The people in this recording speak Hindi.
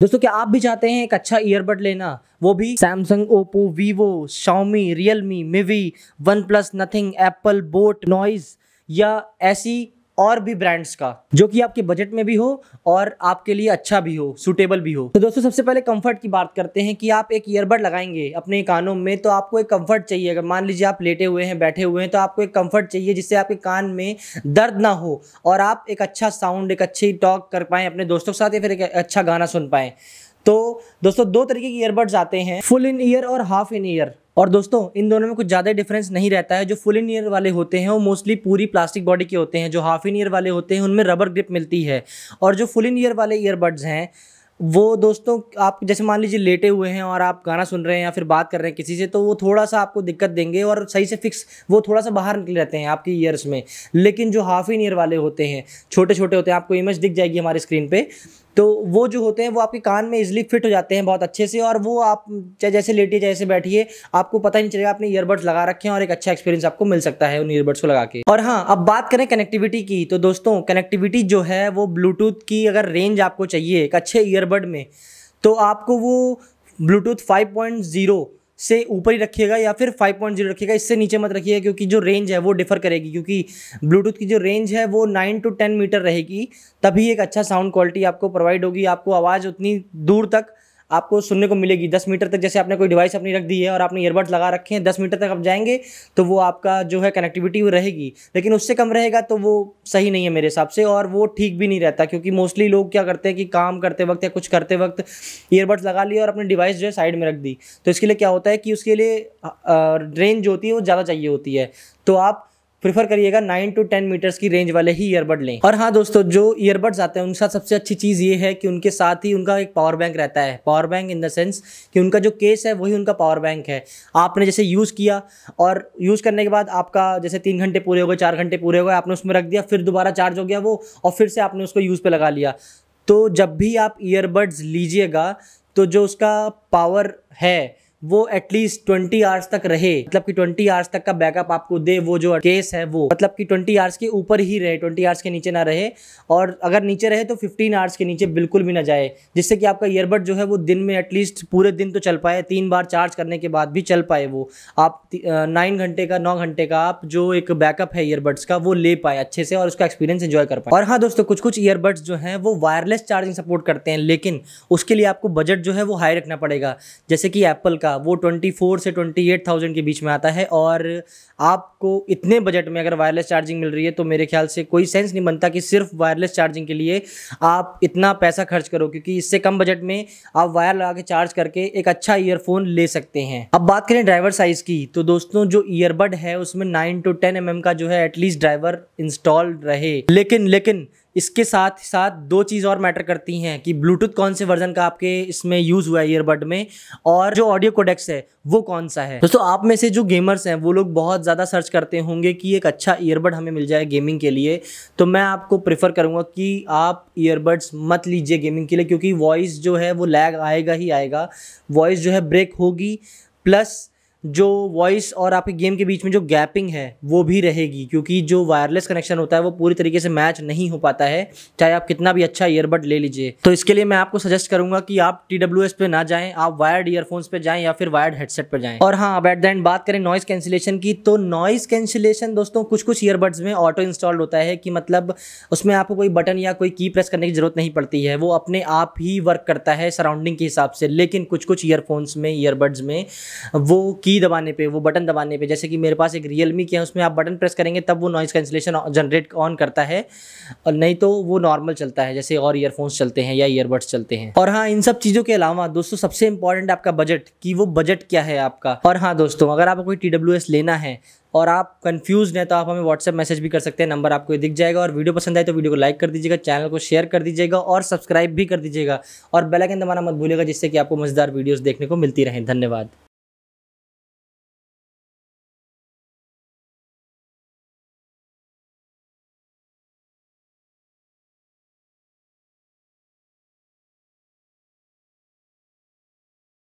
दोस्तों, क्या आप भी चाहते हैं एक अच्छा ईयरबड लेना? वो भी Samsung Oppo Vivo Xiaomi Realme Mivi OnePlus Nothing Apple boAt Noise या ऐसी और भी ब्रांड्स का, जो कि आपके बजट में भी हो और आपके लिए अच्छा भी हो सुटेबल भी हो। तो दोस्तों, सबसे पहले कंफर्ट की बात करते हैं कि आप एक ईयरबड लगाएँगे अपने कानों में तो आपको एक कंफर्ट चाहिए। अगर मान लीजिए आप लेटे हुए हैं, बैठे हुए हैं तो आपको एक कंफर्ट चाहिए जिससे आपके कान में दर्द ना हो और आप एक अच्छा साउंड एक अच्छी टॉक कर पाएँ अपने दोस्तों के साथ या फिर एक अच्छा गाना सुन पाएँ। तो दोस्तों, दो तरीके के ईयरबड्स आते हैं फुल इन ईयर और हाफ़ इन ईयर और दोस्तों, इन दोनों में कुछ ज़्यादा डिफरेंस नहीं रहता है। जो फुल इन ईयर वाले होते हैं, वो मोस्टली पूरी प्लास्टिक बॉडी के होते हैं। जो हाफ़ इन ईयर वाले होते हैं, उनमें रबर ग्रिप मिलती है। और जो फुल इन ईयर वाले ईयरबड्स हैं, वो दोस्तों, आप जैसे मान लीजिए लेटे हुए हैं और आप गाना सुन रहे हैं या फिर बात कर रहे हैं किसी से तो वो थोड़ा सा आपको दिक्कत देंगे और सही से फिक्स वो थोड़ा सा बाहर निकले रहते हैं आपके ईयर्स में। लेकिन जो हाफ़ इन ईयर वाले होते हैं छोटे छोटे होते हैं, आपको इमेज दिख जाएगी हमारी स्क्रीन पे। तो वो जो होते हैं, वो आपके कान में इजिली फिट हो जाते हैं बहुत अच्छे से और वो आप चाहे जैसे लेटिए, जैसे बैठिए, आपको पता ही नहीं चलेगा, आपने ईयरबड्स लगा रखे हैं और एक अच्छा एक्सपीरियंस आपको मिल सकता है उन ईयरबड्स को लगा के। और हाँ अब बात करें कनेक्टिविटी की तो दोस्तों कनेक्टिविटी जो है, वो ब्लूटूथ की अगर रेंज आपको चाहिए एक अच्छे ईयरबड में तो आपको वो ब्लूटूथ फाइव पॉइंट ज़ीरो से ऊपर ही रखिएगा या फिर 5.0 रखिएगा। इससे नीचे मत रखिएगा क्योंकि जो रेंज है वो डिफर करेगी क्योंकि ब्लूटूथ की जो रेंज है वो 9 टू 10 मीटर रहेगी। तभी एक अच्छा साउंड क्वालिटी आपको प्रोवाइड होगी। आपको आवाज़ उतनी दूर तक आपको सुनने को मिलेगी। दस मीटर तक जैसे आपने कोई डिवाइस अपनी रख दी है और आपने ईयरबड्स लगा रखे हैं, दस मीटर तक आप जाएँगे तो वो आपका जो है कनेक्टिविटी वो रहेगी। लेकिन उससे कम रहेगा तो वो सही नहीं है मेरे हिसाब से और वो ठीक भी नहीं रहता क्योंकि मोस्टली लोग क्या करते हैं कि काम करते वक्त या कुछ करते वक्त ईयरबड्स लगा लिए और अपनी डिवाइस जो है साइड में रख दी। तो इसके लिए क्या होता है कि उसके लिए रेंज जो होती है वो ज़्यादा चाहिए होती है। तो आप प्रीफर करिएगा नाइन टू टेन मीटर्स की रेंज वाले ही ईयरबड लें। और हाँ दोस्तों, जो ईयरबड्स आते हैं, उनके सबसे अच्छी चीज़ ये है कि उनके साथ ही उनका एक पावर बैंक रहता है। Power bank in the sense कि उनका जो केस है, वही उनका पावर बैंक है। आपने जैसे यूज़ किया और यूज़ करने के बाद आपका जैसे तीन घंटे पूरे हो गए, चार घंटे पूरे हो गए, आपने उसमें रख दिया, फिर दोबारा चार्ज हो गया वो और फिर से आपने उसको यूज़ पे लगा लिया। तो जब भी आप ईयरबड्स लीजिएगा तो जो उसका पावर है वो एटलीस्ट ट्वेंटी आवर्स तक रहे। मतलब कि ट्वेंटी आवर्स तक का बैकअप आपको दे वो जो केस है वो। मतलब कि ट्वेंटी आवर्स के ऊपर ही रहे ट्वेंटी आवर्स के नीचे ना रहे। और अगर नीचे रहे तो फिफ्टीन आवर्स के नीचे बिल्कुल भी ना जाए। जिससे कि आपका ईयरबड जो है वो दिन में एटलीस्ट पूरे दिन तो चल पाए। तीन बार चार्ज करने के बाद भी चल पाए वो। आप नाइन घंटे का, नौ घंटे का आप जो एक बैकअप है ईयरबड्स का वो ले पाए अच्छे से और उसका एक्सपीरियंस एंजॉय कर पाए। और हाँ दोस्तों कुछ कुछ ईयरबड्स जो हैं वो वायरलेस चार्जिंग सपोर्ट करते हैं। लेकिन उसके लिए आपको बजट जो है वो हाई रखना पड़ेगा। जैसे कि एप्पल का वो ट्वेंटी फोर से ट्वेंटी एट थाउज़ेंड के बीच में आता है और आपको इतने बजट में अगर वायरलेस चार्जिंग मिल रही है तो मेरे ख्याल से कोई सेंस नहीं बनता कि सिर्फ़ वायरलेस चार्जिंग के लिए आप इतना पैसा खर्च करो, क्योंकि इससे कम बजट में आप वायर लगा के चार्ज करके एक अच्छा ईयरफोन ले सकते हैं। अब बात करें ड्राइवर साइज़ की तो दोस्तों जो ईयरबड है, उसमें नाइन टू टेन एम का जो है एटलीस्ट ड्राइवर इंस्टॉल रहे। लेकिन लेकिन इसके साथ साथ दो चीज़ और मैटर करती हैं कि ब्लूटूथ कौन से वर्जन का आपके इसमें यूज़ हुआ है ईयरबड में और जो ऑडियो कोडेक्स है, वो कौन सा है? दोस्तों, आप में से जो गेमर्स हैं, वो लोग बहुत ज़्यादा सर्च करते होंगे कि एक अच्छा ईयरबड हमें मिल जाए गेमिंग के लिए। तो मैं आपको प्रेफर करूँगा कि आप ईयरबड्स मत लीजिए गेमिंग के लिए, क्योंकि वॉइस जो है, वो लैग आएगा ही आएगा। वॉइस जो है ब्रेक होगी प्लस जो वॉइस और आपके गेम के बीच में जो गैपिंग है, वो भी रहेगी, क्योंकि जो वायरलेस कनेक्शन होता है, वो पूरी तरीके से मैच नहीं हो पाता है, चाहे आप कितना भी अच्छा ईयरबड ले लीजिए। तो इसके लिए मैं आपको सजेस्ट करूँगा कि आप टी पे ना जाएँ, आप वायर्ड ईयरफोन्स पे जाएँ या फिर वायर्ड हेडसेट पर जाएँ। और हाँ अब एट द एंड बात करें नॉइस कैंसिलेशन की तो नॉइस कैंसिलेशन दोस्तों कुछ कुछ ईयरबड्स में ऑटो इंस्टॉल्ड होता है कि मतलब उसमें आपको कोई बटन या कोई की प्रेस करने की ज़रूरत नहीं पड़ती है, वो अपने आप ही वर्क करता है सराउंडिंग के हिसाब से। लेकिन कुछ कुछ ईयरफोन्स में ईयरबड्स में, वो की दबाने पे, वो बटन दबाने पे, जैसे कि मेरे पास एक रियलमी के है, उसमें आप बटन प्रेस करेंगे, तब वो नॉइज़ कैंसिलेशन जनरेट ऑन करता है। और नहीं तो वो नॉर्मल चलता है, जैसे और ईयरफोन्स चलते हैं या ईयरबड्स चलते हैं। और हाँ इन सब चीज़ों के अलावा दोस्तों, सबसे इंपॉर्टेंट आपका बजट कि वो बजट क्या है आपका। और हाँ दोस्तों, अगर आपको कोई टीडब्ल्यूएस लेना है, और आप कंफ्यूज हैं तो आप हमें व्हाट्सएप मैसेज भी कर सकते हैं नंबर आपको दिख जाएगा। और वीडियो पसंद आए तो वीडियो को लाइक कर दीजिएगा चैनल को शेयर कर दीजिएगा, और सब्सक्राइब भी कर दीजिएगा। और बेल आइकन दबाना मत भूलिएगा, जिससे कि आपको मज़ेदार वीडियोस देखने को मिलती रहें। धन्यवाद।